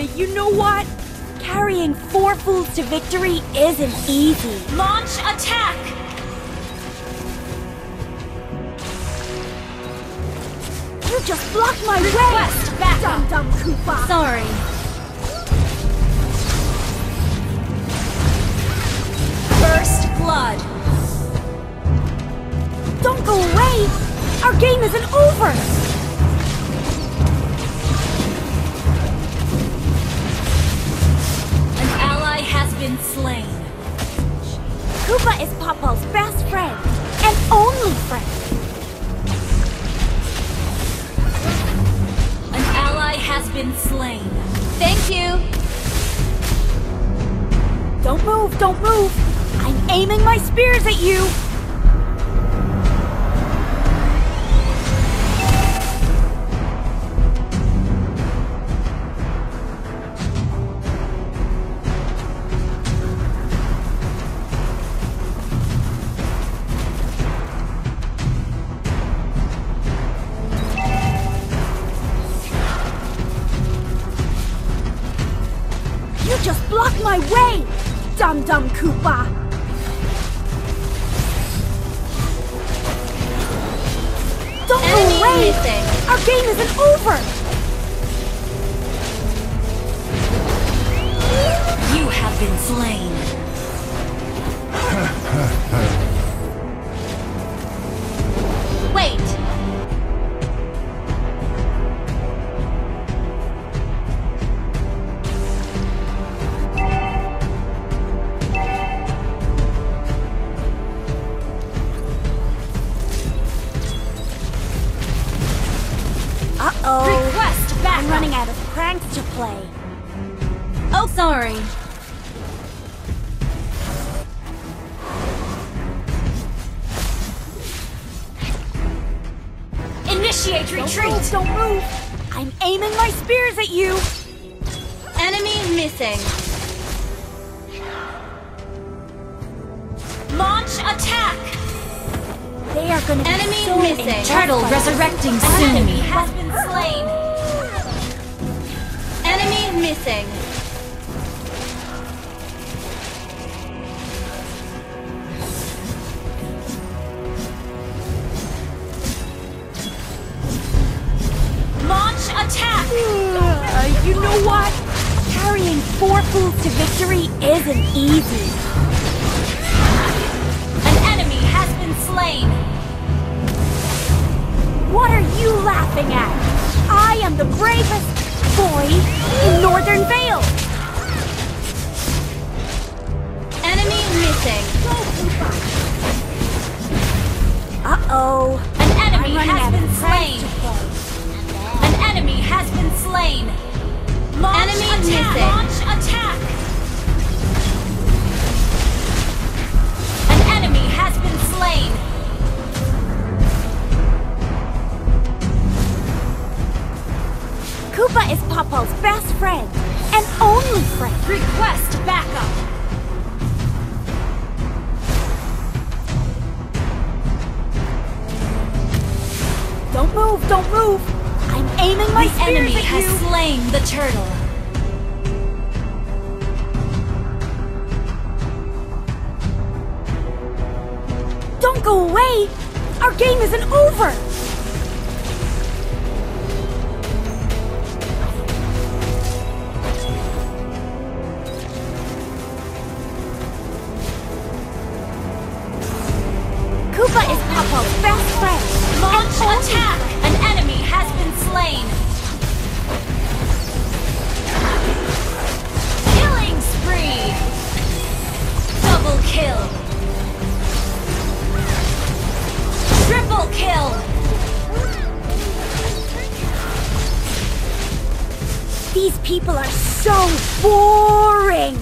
You know what? Carrying four fools to victory isn't easy. Launch attack! You just blocked my way! Request backup. Dum Dum Kupa! Sorry. First blood. Don't go away! Our game isn't over! Kupa is Popol's best friend and only friend. An ally has been slain. Thank you. Don't move, don't move! I'm aiming my spears at you! My way! Dum Dum Kupa! Don't go away! missing. Our game isn't over! You have been slain. Initiate Don't move, don't move! I'm aiming my spears at you! Enemy missing. Launch attack. They are gonna Enemy so missing. Turtle resurrecting soon. Enemy has been slain. Enemy missing. Four fools to victory isn't easy. An enemy has been slain. What are you laughing at? I am the bravest boy in Northern Vale! Enemy missing. Uh-oh. An enemy has been slain. pranks to play. An enemy has been slain. Launch Enemy attack. missing. Launch attack. I'm aiming my The enemy has you! slain the turtle. Don't go away! Our game isn't over! Kupa is Popol's best friend. Launch attack. These people are so boring!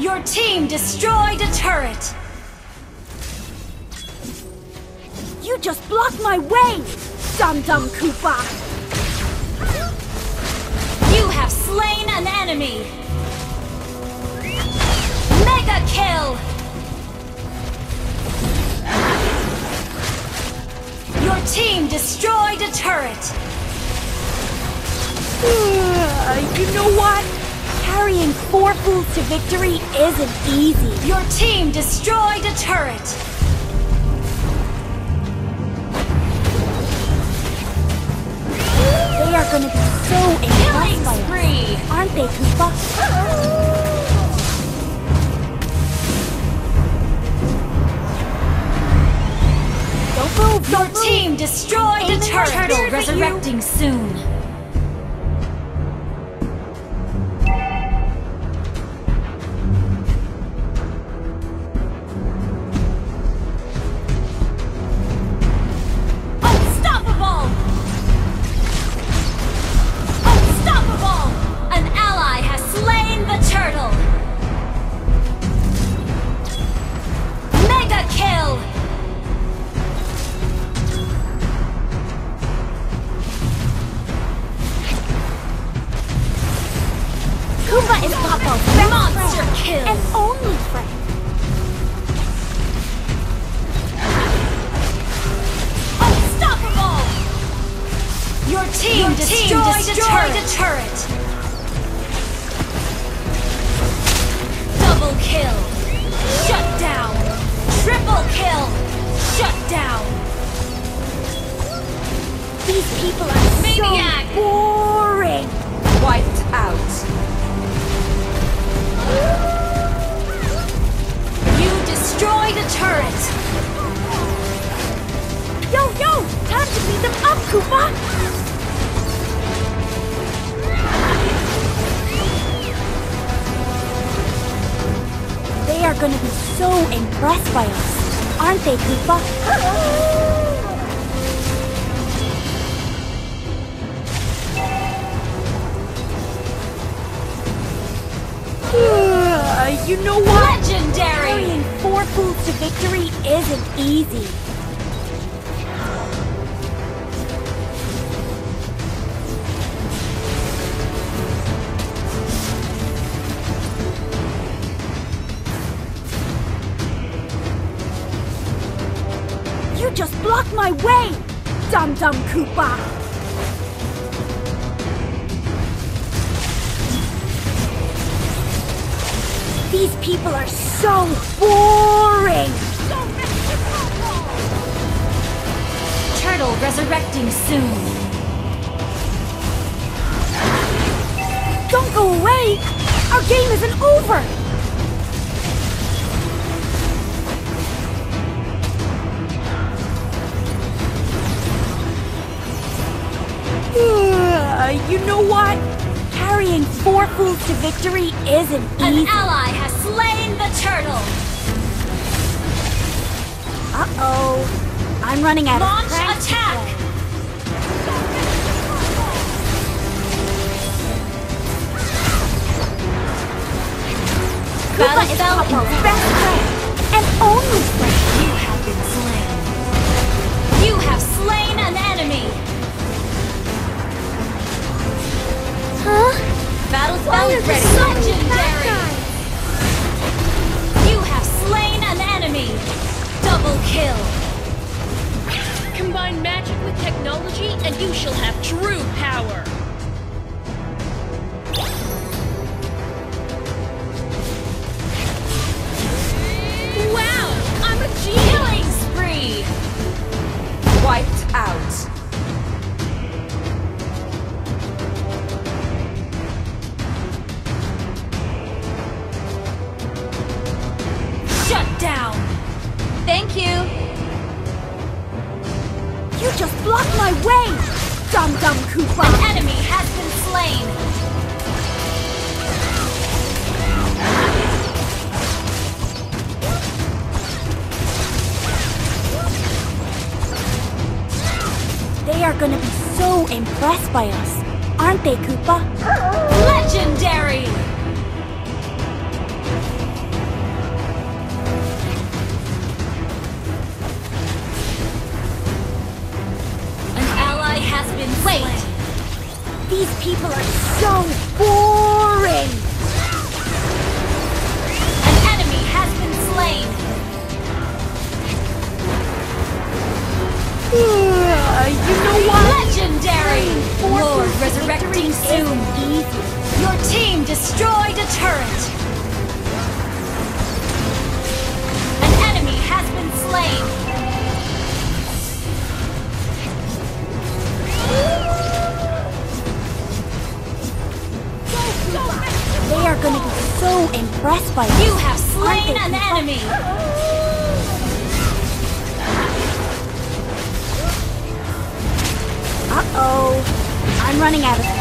Your team destroyed a turret. You just blocked my way! Dum Dum Kupa! You have slain an enemy. Kill! Your team destroyed a turret! Uh, you know what? Carrying four fools to victory isn't easy. Your team destroyed a turret! They are gonna be so impressed by us. Aren't they, Kupa? Your team destroyed turret. Turtle you. resurrecting soon. Team, team destroyed, destroyed a turret. Double kill. Shut down. Triple kill. Shut down. These people are Maniac. so boring. Wiped out. You destroyed a turret. Yo, yo! Time to beat them up, Kupa! Impressed by us, aren't they, Kupa? Uh, you know what? Legendary. Carrying four fools to victory isn't easy. Just blocked my way, Dum Dum Kupa! These people are so boring! Turtle resurrecting soon. Don't go away! Our game isn't over! Uh, you know what? Carrying four fools to victory isn't easy. An ally has slain the turtle. Uh-oh. I'm running out Launch of to attack. Kupa is spell best friend and only friend. You have been slain. You have slain spell is ready. so many bad Legendary. You have slain an enemy. Double kill. Combine magic with technology, and you shall have true power. Dum Dum Kupa. An enemy has been slain. They are gonna be so impressed by us, aren't they, Kupa? Legendary. People are enemy. Uh-oh. I'm running out of.